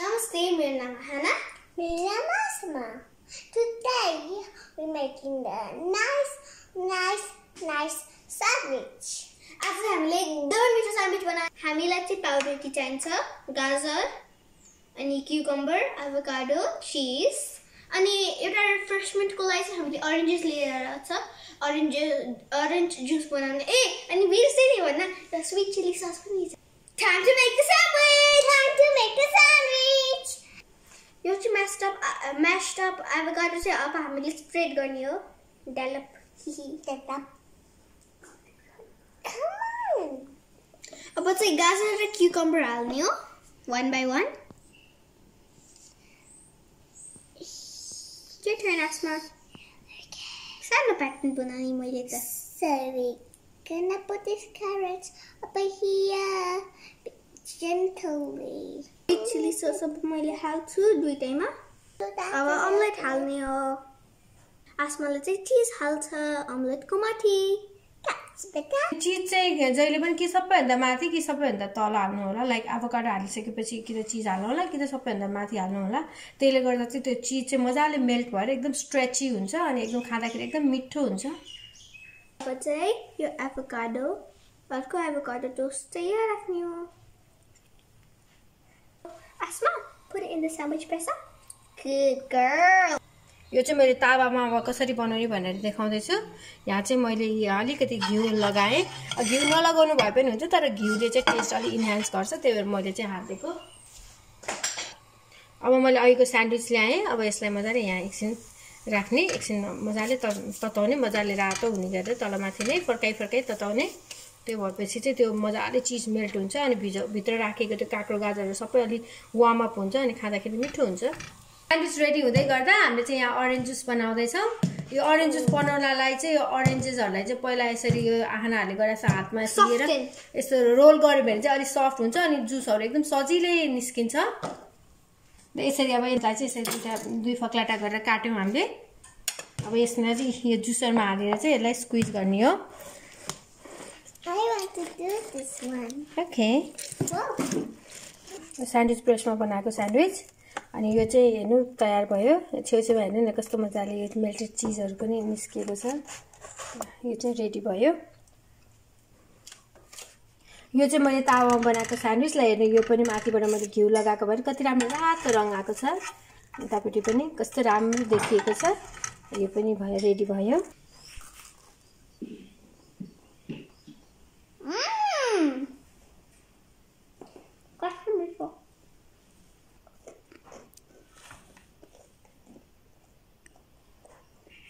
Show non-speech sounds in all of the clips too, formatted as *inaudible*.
नमस्ते मेरो नाम हाना Ramasma. Today we're making the nice, nice, nice sandwich. आज हामीले एकदमै मिठो स्यान्डविच बनायो हामीलाई चाहिँ पाउडर टी चाहिन्छ गाजर अनि क्युकम्बर एभोकाडो चिज अनि एउटा रिफ्रेसमेन्टको लागि चाहिँ हामीले अरेन्जेस लिएर छ अरेन्ज अरेन्ज जुस बनाउने ए अनि बिर्सेँ नि भन्न र स्विट चिली सस पनि छ Time to make the sandwich Time to make a sandwich. यो चाहिँ म्यास्टअप म्यास्टअप एभोकाडो चाहिँ अब हामीले स्प्रेड गर्ने हो develop *laughs* हिही Get up. Come on. अब चाहिँ गाजर र क्युकम्बर हाल्ने हो वान बाई वान के ठेन आसमा सानो प्याटर्न बनाउने मैले त So we're Gonna put this carrot up here gently. Chilli sauce अब मैले हाल्छु दुइटैमा अब अमलेट हाल्ने हो। आसमाले चाहिँ चिज हाल्छ अमलेटको माथि। That's better. चिज चाहिँ जहिले पनि कि सबैभन्दा माथि कि सबैभन्दा तल हाल्नु होला? लाइक एभोकाडो हालिसकेपछि कि त चिज हाल्नु होला कि त सबैभन्दा माथि हाल्नु होला? त्यसले गर्दा चाहिँ त्यो चिज चाहिँ मजाले मेल्ट भएर एकदम स्ट्रेची हुन्छ अनि एकदम खाँदाखेरि एकदम मिठो हुन्छ। अब चाहिँ यो एभोकाडो अर्को टोस्ट चाहिँ आसमा put it in the sandwich pressa. Good girl. यो चाहिँ मैले तावामा अब कसरी बनाउने भनेर देखाउँदैछु। यहाँ चाहिँ मैले अलिकति घिउ लगाएँ। घिउ नलगाउनु भए पनि हुन्छ तर घिउले चाहिँ टेस्ट अलिक इन्हान्स गर्छ त्यही भएर मैले चाहिँ हालिदिएको। अब मैले अहिलेको स्यान्डविच ल्याएँ। अब यसलाई मजाले यहाँ एकछिन राख्ने एकछिन मजाले त तताउने मजाले रातो हुने गरेर तलमाथि नै फर्काइ फर्काइ तताउने। त्यो भएपछि चाहिँ त्यो मजाले चिज मेल्ट हुन्छ अनि भिज भित्र राखेको त्यो काँक्रो गाजरहरू सबै अलिक वार्म अप हुन्छ अनि खाँदाखेरि मिठो हुन्छ। स्यान्डविच रेडी हुँदै गर्दा हामीले चाहिँ यहाँ अरेन्ज जुस बनाउँदैछौँ। यो अरेन्ज जुस बनाउनलाई चाहिँ यो अरेन्जेसहरूलाई चाहिँ पहिला यसरी यो आहानाहरूले गरेर यसो हातमा Soften. यस्तो रोल गऱ्यो भने चाहिँ अलिक सफ्ट हुन्छ अनि जुसहरू एकदम सजिलै निस्किन्छ। यसरी अब यसलाई चाहिँ यसरी दुई फक्लाटा गरेर काट्यौँ हामीले। अब यसमा चाहिँ यो जुसरमा हालेर चाहिँ यसलाई स्क्विज गर्ने हो. ओके. स्यान्डविच ब्रसमा बनाएको स्यान्डविच अनि यो चाहिँ हेर्नु तयार भयो। छेउछेउमा हेर्नु न कस्तो मजाले यो मेल्टेड चिजहरू पनि निस्किएको छ। यो चाहिँ रेडी भयो। यो चाहिँ मैले तावामा बनाएको स्यान्डविचलाई हेर्नु यो पनि माथिबाट मैले घिउ लगाएको भएर कति राम्रो रातो रङ आएको छ। यतापट्टि पनि कस्तो राम्रो देखिएको छ। यो पनि भयो रेडी भयो Mmm. कस्तो मिठो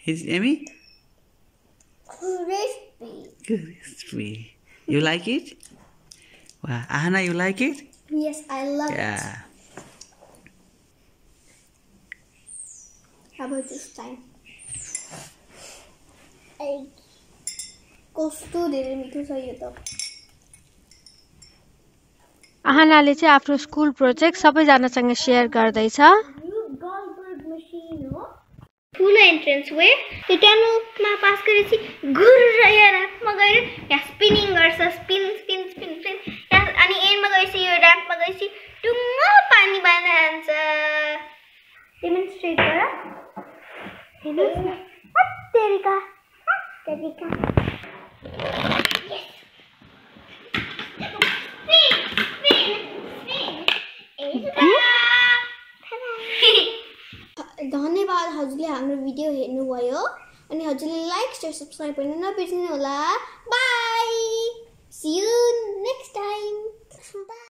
Is Emmy? Crispy. Crispy. You like it? Wow. Ahana, you like it? Yes, I love it. Yeah. How about this time? कस्तो धेरै मिठो छ यो त आहानाले चाहिँ आफ्नो स्कुल प्रोजेक्ट सबैजनासँग सेयर गर्दैछ ठुलो एन्ट्रेन्स वे यो ट्यानोमा पास गरेपछि घुर्र यहाँ ऱ्याम्पमा गएर यहाँ स्पिनिङ गर्छ स्पिन स्पिन स्पिन स्पिन यहाँ अनि एन्डमा गएपछि यो ऱ्याम्पमा गएपछि टुङ्गो पानी बाँध्न हान्छ डेमोन्स्ट्रेट गर हेर्नुहोस् न Dedika. Yes. Spin, spin, spin. धन्यवाद हजुरले हाम्रो भिडियो हेर्नुभयो अनि हजुरले लाइक सेयर सब्सक्राइब गर्न नबिर्सिनु होला bye see you next time bye